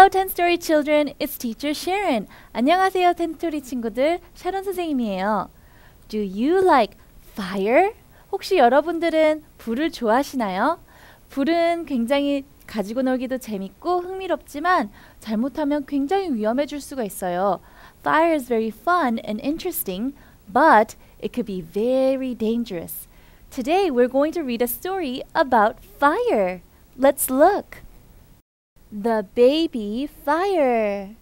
Hello, 10 Story children. It's teacher Sharon. 안녕하세요, 10 Story 친구들. 샤론 선생님이에요. Do you like fire? 혹시 여러분들은 불을 좋아하시나요? 불은 굉장히 가지고 놀기도 재밌고 흥미롭지만 잘못하면 굉장히 위험해질 수가 있어요. Fire is very fun and interesting, but it could be very dangerous. Today we're going to read a story about fire. Let's look. The baby fire.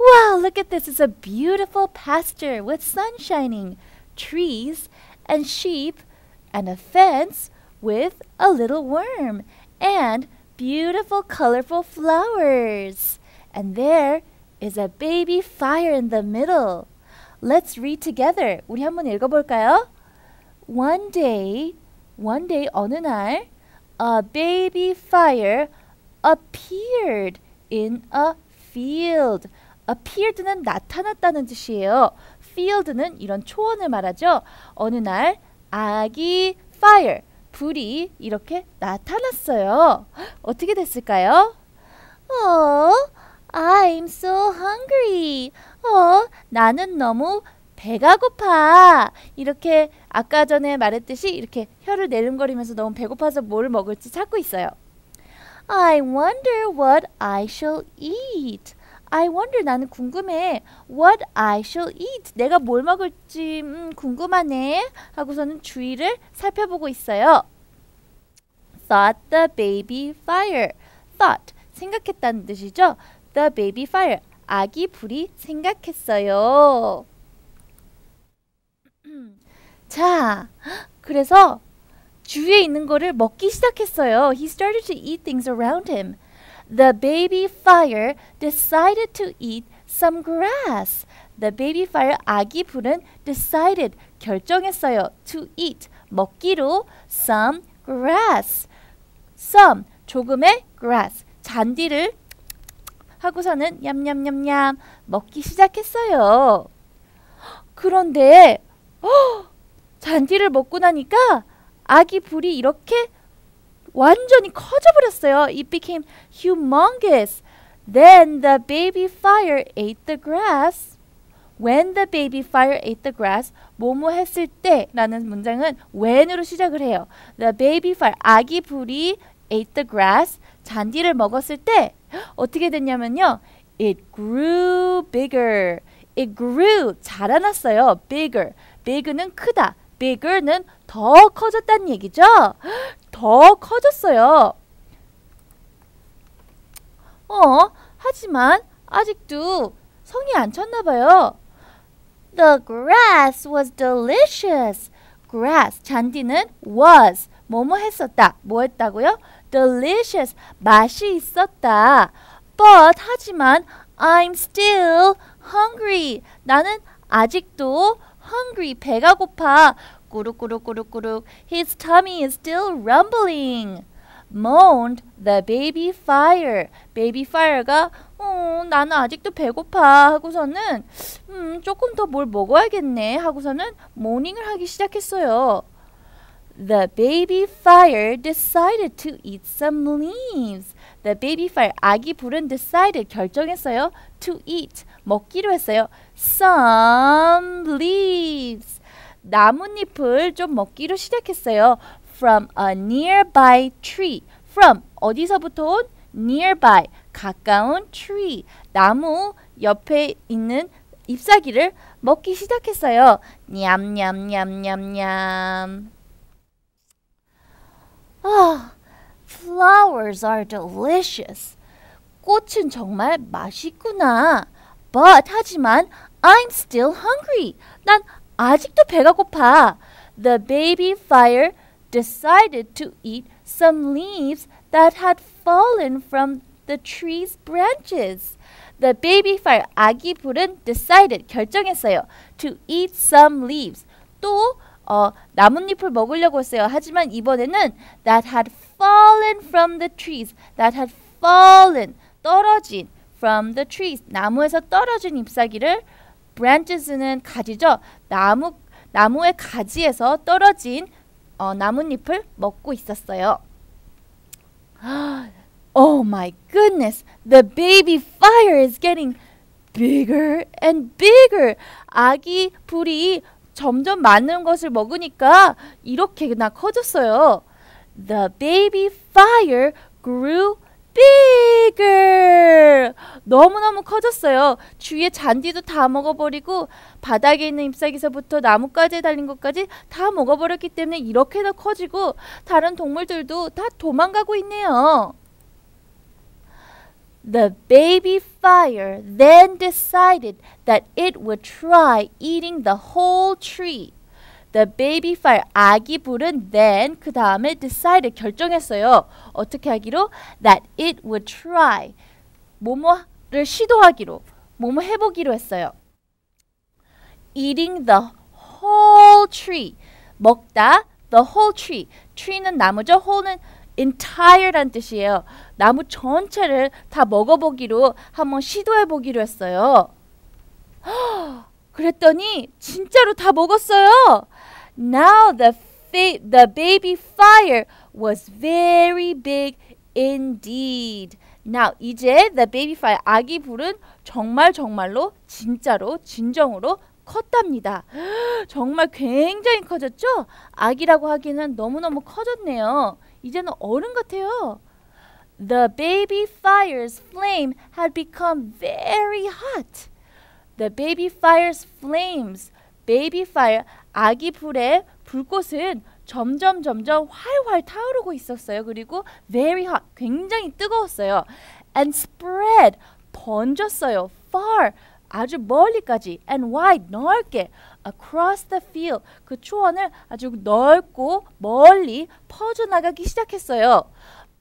Wow, look at this. It's a beautiful pasture with sun shining, trees, and sheep, and a fence with a little worm, and beautiful colorful flowers. And there is a baby fire in the middle. Let's read together. 우리 한번 읽어볼까요? One day, one day 어느 날, a baby fire appeared in a field. appeared는 나타났다는 뜻이에요. field는 이런 초원을 말하죠. 어느 날 아기 fire 불이 이렇게 나타났어요. 어떻게 됐을까요? Oh, I'm so hungry. 어, 나는 너무 배가 고파. 이렇게 아까 전에 말했듯이 이렇게 혀를 내름거리면서 너무 배고파서 뭘 먹을지 찾고 있어요. I wonder what I shall eat. I wonder 나는 궁금해. What I shall eat. 내가 뭘 먹을지 음, 궁금하네. 하고서는 주위를 살펴보고 있어요. Thought the baby fire. Thought 생각했다는 뜻이죠. The baby fire. 아기 불이 생각했어요. 자, 그래서 주위에 있는 거를 먹기 시작했어요. He started to eat things around him. The baby fire decided to eat some grass. The baby fire 아기 불은 decided 결정했어요. To eat 먹기로 some grass. some 조금의 grass 잔디를 하고서는 냠냠냠냠 먹기 시작했어요. 그런데 잔디를 먹고 나니까 아기 불이 이렇게 완전히 커져버렸어요. It became humongous. Then the baby fire ate the grass. When the baby fire ate the grass, 뭐뭐 했을 때 라는 문장은 when으로 시작을 해요. The baby fire, 아기 불이 ate the grass, 잔디를 먹었을 때 어떻게 됐냐면요. It grew bigger. It grew, 자라났어요. bigger. big는 크다. Bigger는 더 커졌다는 얘기죠. 더 커졌어요. 어, 하지만 아직도 성이 안 찼나 봐요. The grass was delicious. grass, 잔디는 was, 뭐뭐 했었다. 뭐 했다고요? delicious, 맛이 있었다. But, 하지만 I'm still hungry. 나는 아직도 hungry, 배가 고파. 꾸룩꾸룩꾸룩꾸룩. His tummy is still rumbling. moaned the baby fire. baby fire가 어, 나는 아직도 배고파 하고서는 음, 조금 더 뭘 먹어야겠네 하고서는 모닝을 하기 시작했어요. The baby fire decided to eat some leaves. The baby fire 아기 불은 decided 결정했어요. To eat 먹기로 했어요. Some leaves 나뭇잎을 좀 먹기로 시작했어요. From a nearby tree. From 어디서부터 온? Nearby 가까운 tree 나무 옆에 있는 잎사귀를 먹기 시작했어요. 냠냠냠냠냠. 아, flowers are delicious. 꽃은 정말 맛있구나. But 하지만 I'm still hungry. 난 아직도 배가 고파. The baby fire decided to eat some leaves that had fallen from the tree's branches. The baby fire 아기 불은 decided 결정했어요. To eat some leaves. 또 어, 나뭇잎을 먹으려고 했어요. 하지만 이번에는 that had fallen from the trees. That had fallen 떨어진 from the trees. 나무에서 떨어진 잎사귀를 branches는 가지죠. 나무 나무의 가지에서 떨어진 어, 나뭇잎을 먹고 있었어요. Oh my goodness, the baby fire is getting bigger and bigger. 아기 불이 점점 많은 것을 먹으니까 이렇게나 커졌어요. The baby fire grew bigger. 너무너무 커졌어요. 주위에 잔디도 다 먹어버리고 바닥에 있는 잎사귀서부터 나뭇가지에 달린 것까지 다 먹어버렸기 때문에 이렇게나 커지고 다른 동물들도 다 도망가고 있네요. The baby fire then decided that it would try eating the whole tree. The baby fire 아기 불은 then 그 다음에 decided 결정했어요. 어떻게 하기로? That it would try 뭐뭐를 시도하기로 뭐뭐 해보기로 했어요. Eating the whole tree 먹다 the whole tree tree는 나무죠. whole는 entire란 뜻이에요. 나무 전체를 다 먹어보기로 한번 시도해보기로 했어요. 그랬더니 진짜로 다 먹었어요. Now the the baby fire was very big indeed. Now 이제 the baby fire 아기 불은 정말 정말로 진짜로 진정으로 컸답니다. 정말 굉장히 커졌죠? 아기라고 하기는 너무너무 커졌네요. 이제는 어른 같아요. The baby fire's flame had become very hot. The baby fire's flames, baby fire, 아기 불의 불꽃은 점점 점점 활활 타오르고 있었어요. 그리고 very hot, 굉장히 뜨거웠어요. And spread, 번졌어요. far, 아주 멀리까지 and wide, 넓게 across the field, 그 초원을 아주 넓고 멀리 퍼져나가기 시작했어요.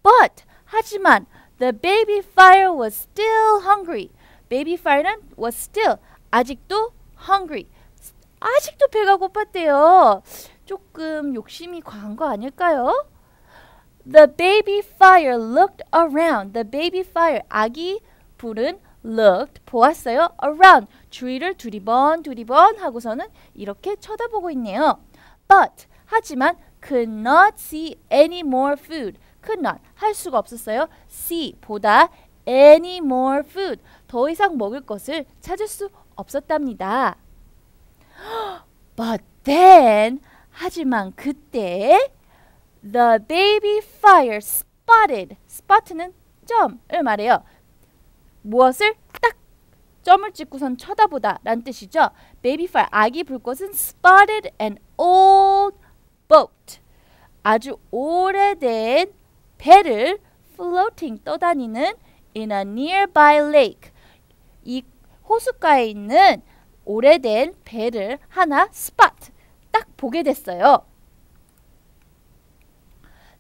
But, 하지만 the baby fire was still hungry. baby fire는 was still, 아직도 hungry. 아직도 배가 고팠대요. 조금 욕심이 과한 거 아닐까요? The baby fire looked around. The baby fire, 아기 불은 looked 보았어요. around 주위를 두리번 두리번 하고서는 이렇게 쳐다보고 있네요. But 하지만 could not see any more food. could not 할 수가 없었어요. see 보다 any more food 더 이상 먹을 것을 찾을 수 없었답니다. But then 하지만 그때 the baby fire spotted spot는 점을 말해요. 무엇을 딱 점을 찍고선 쳐다보다 란 뜻이죠. baby fire 아기 불꽃은 spotted an old boat 아주 오래된 배를 floating 떠다니는 in a nearby lake 이 호숫가에 있는 오래된 배를 하나 spot 딱 보게 됐어요.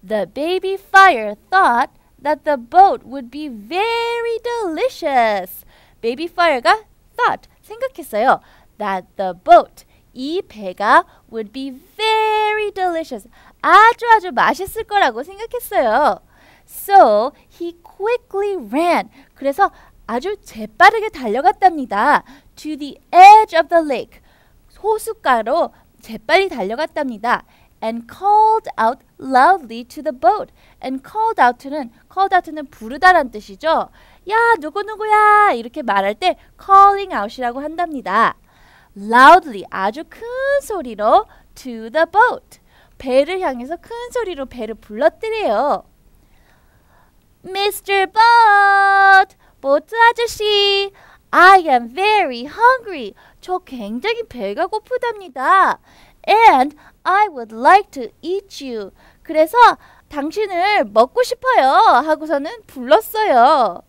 The baby fire thought that the boat would be very delicious. Baby Fire가 thought 생각했어요. That the boat 이 배가 would be very delicious. 아주 아주 맛있을 거라고 생각했어요. So he quickly ran. 그래서 아주 재빠르게 달려갔답니다. To the edge of the lake. 호숫가로 재빨리 달려갔답니다. and called out loudly to the boat. and called out는 called out는 부르다란 뜻이죠. 야 누구 누구야 이렇게 말할 때 calling out이라고 한답니다. loudly 아주 큰 소리로 to the boat. 배를 향해서 큰 소리로 배를 불렀더래요. Mr. Boat, 보트 아저씨, I am very hungry. 저 굉장히 배가 고프답니다. And I would like to eat you. 그래서 당신을 먹고 싶어요. 하고서는 불렀어요.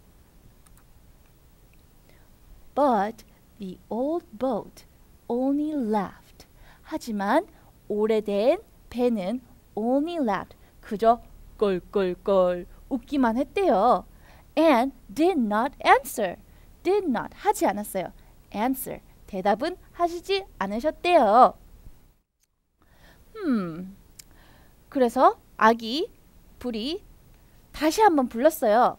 But the old boat only laughed. 하지만 오래된 배는 only laughed. 그저 껄껄껄 웃기만 했대요. And did not answer. Did not 하지 않았어요. answer 대답은 하시지 않으셨대요. 음. 그래서 아기 불이 다시 한번 불렀어요.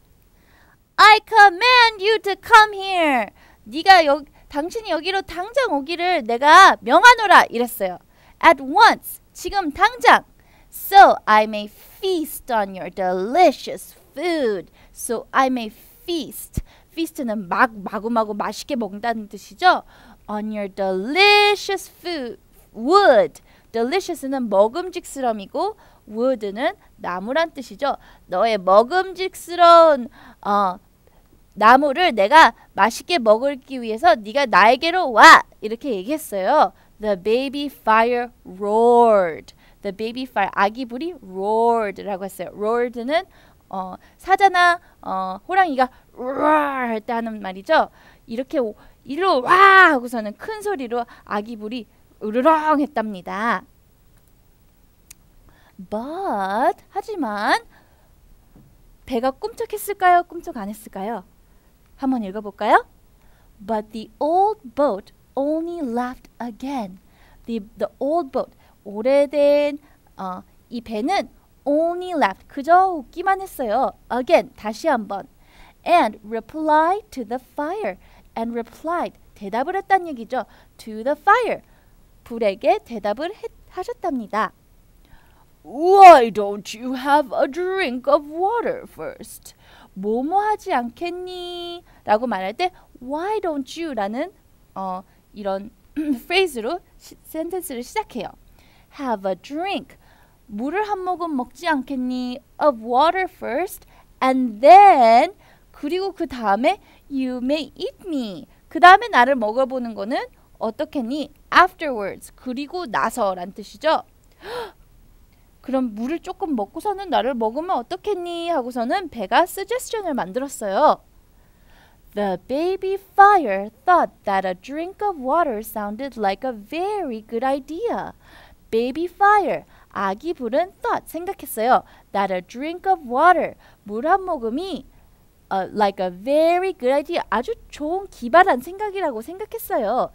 I command you to come here. 네가 여 당신이 여기로 당장 오기를 내가 명하노라 이랬어요. At once. 지금 당장. So I may feast on your delicious food. So I may feast. Feast는 막 마구마구 맛있게 먹는다는 뜻이죠. On your delicious food, wood. delicious는 먹음직스러움이고 wood는 나무란 뜻이죠. 너의 먹음직스러운 어, 나무를 내가 맛있게 먹기 위해서 네가 나에게로 와 이렇게 얘기했어요. The baby fire roared. The baby fire 아기 불이 roared라고 했어요. roared는 어, 사자나 어, 호랑이가 roar 할때 하는 말이죠. 이렇게 일로 와 하고서는 큰 소리로 아기 불이 으르렁 했답니다. But 하지만 배가 꿈쩍했을까요? 꿈쩍 안 했을까요? 한번 읽어볼까요? But the old boat only laughed again. The, the old boat 오래된 어, 이 배는 only laughed 그저 웃기만 했어요. Again 다시 한번 and replied to the fire and replied 대답을 했단 얘기죠. to the fire 불에게 대답을 했, 하셨답니다. Why don't you have a drink of water first? 뭐뭐 하지 않겠니? 라고 말할 때 why don't you 라는 어, 이런 phrase로 시, 센텐스를 시작해요. have a drink. 물을 한 모금 먹지 않겠니? of water first and then 그리고 그 다음에 you may eat me. 그 다음에 나를 먹어보는 거는 어떻겠니? afterwards. 그리고 나서란 뜻이죠. 그럼 물을 조금 먹고서는 나를 먹으면 어떻겠니? 하고서는 배가 suggestion을 만들었어요. The baby fire thought that a drink of water sounded like a very good idea. Baby fire, 아기 불은 thought, 생각했어요. That a drink of water, 물 한 모금이 uh, like a very good idea, 아주 좋은 기발한 생각이라고 생각했어요.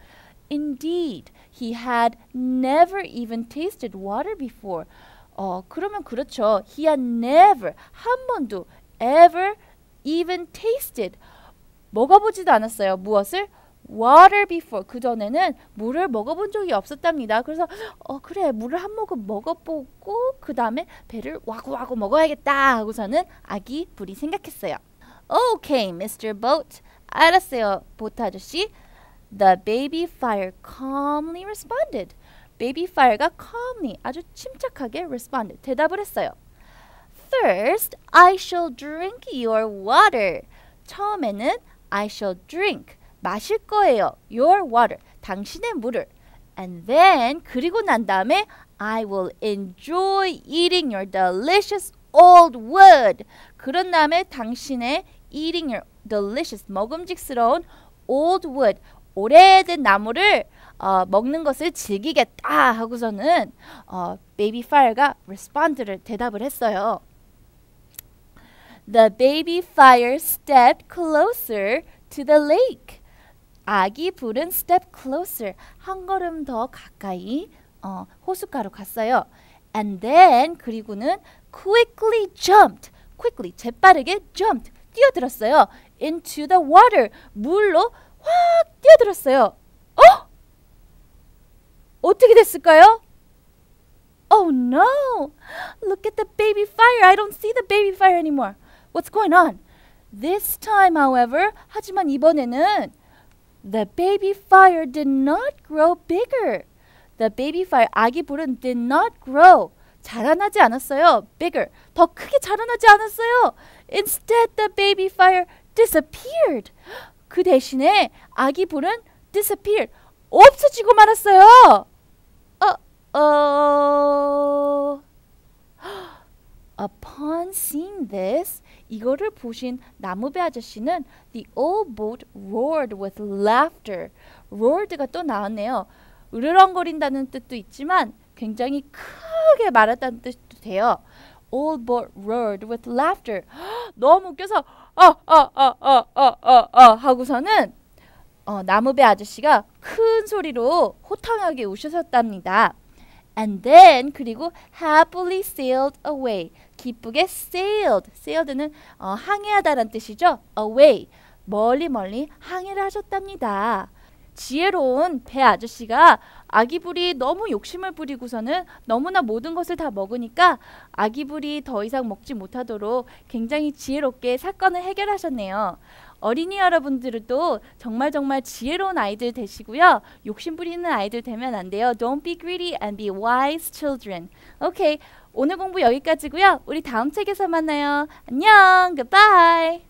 Indeed, he had never even tasted water before. 어, 그러면 그렇죠. He had never, 한 번도, ever even tasted, 먹어보지도 않았어요. 무엇을? Water before 그 전에는 물을 먹어본 적이 없었답니다. 그래서 어 그래 물을 한 모금 먹어보고 그 다음에 배를 와구와구 먹어야겠다 하고서는 아기 불이 생각했어요. Okay, Mr. Boat. 알았어요, 보트 아저씨. The baby fire calmly responded. Baby fire가 calmly 아주 침착하게 responded 대답을 했어요. First, I shall drink your water. 처음에는 I shall drink 마실 거예요. Your water 당신의 물을. And then 그리고 난 다음에 I will enjoy eating your delicious old wood. 그런 다음에 당신의 eating your delicious 먹음직스러운 old wood 오래된 나무를 어, 먹는 것을 즐기겠다 하고서는 어, baby fire가 respond를 대답을 했어요. The baby fire stepped closer to the lake. 아기 불은 step closer 한 걸음 더 가까이 어, 호숫가로 갔어요. And then 그리고는 quickly jumped. quickly 재빠르게 jumped 뛰어들었어요. into the water 물로 확 뛰어들었어요. 어? 어떻게 됐을까요? Oh no! Look at the baby fire. I don't see the baby fire anymore. What's going on? This time, however, 하지만 이번에는 the baby fire did not grow bigger. The baby fire 아기 불은 did not grow. 자라나지 않았어요. bigger. 더 크게 자라나지 않았어요. Instead, the baby fire disappeared. 그 대신에 아기 불은 disappeared. 없어지고 말았어요. 어, 어. Upon seeing this, 이거를 보신 나무배 아저씨는 the old boat roared with laughter. roared가 또 나왔네요. 으르렁거린다는 뜻도 있지만 굉장히 크게 말했다는 뜻도 돼요. old boat roared with laughter. 너무 웃겨서 어어어어어어 하고서는 어, 나무배 아저씨가 큰 소리로 호탕하게 우셨답니다. And then 그리고 happily sailed away. 기쁘게 sailed. sailed는 어, 항해하다란 뜻이죠. away. 멀리 멀리 항해를 하셨답니다. 지혜로운 배 아저씨가 아기불이 너무 욕심을 부리고서는 너무나 모든 것을 다 먹으니까 아기불이 더 이상 먹지 못하도록 굉장히 지혜롭게 사건을 해결하셨네요. 어린이 여러분들도 정말 정말 지혜로운 아이들 되시고요. 욕심 부리는 아이들 되면 안 돼요. Don't be greedy and be wise children. 오케이. 오늘 공부 여기까지고요. 우리 다음 책에서 만나요. 안녕. Goodbye.